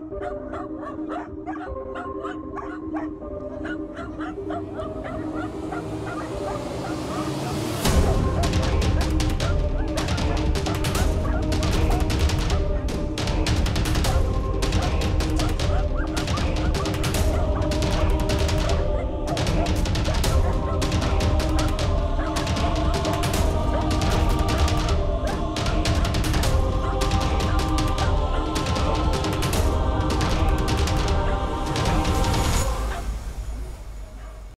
No, no.